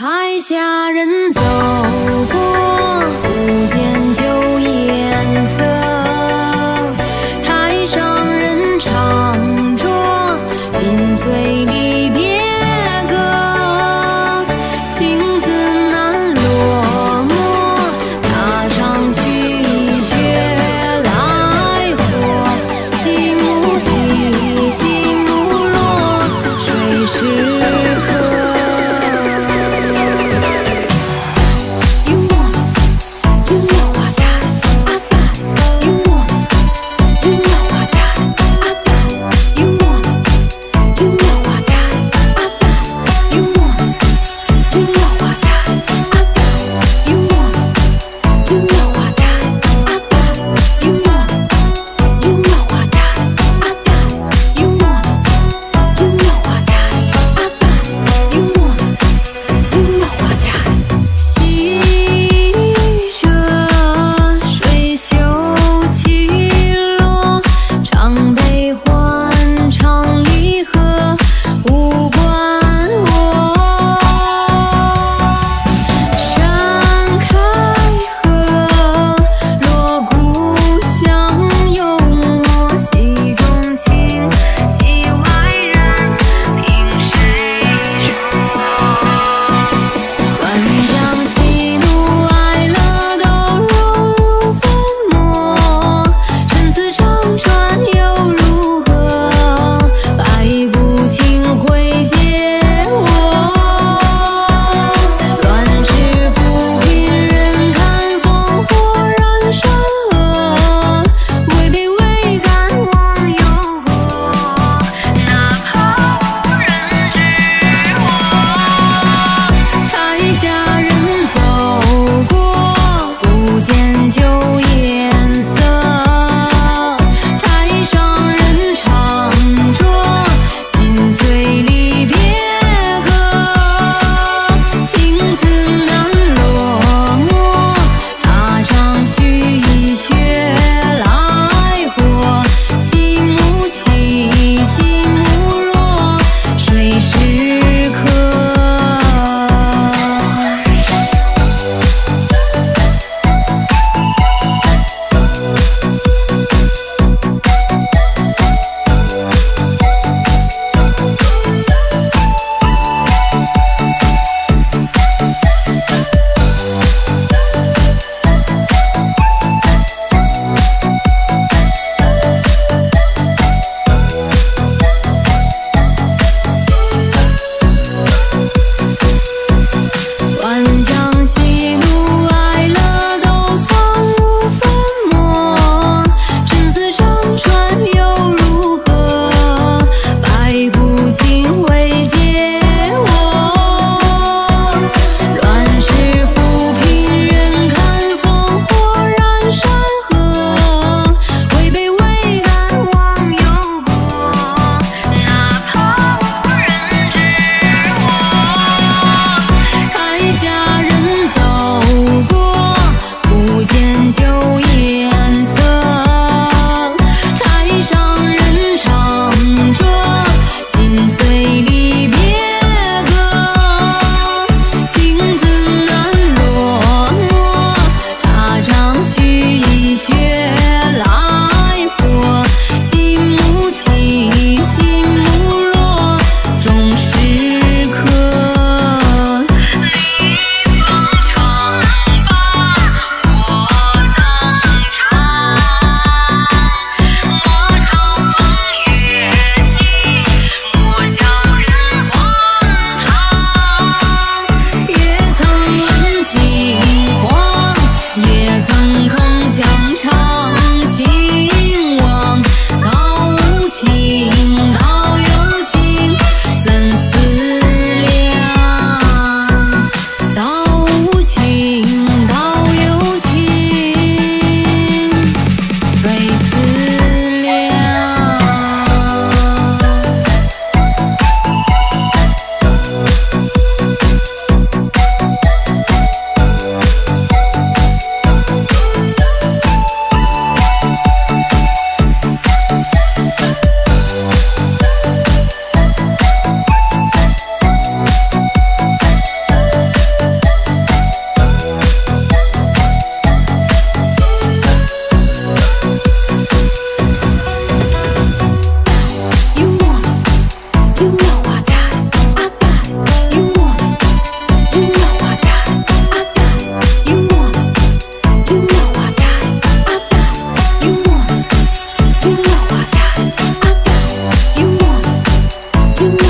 台下人走过。you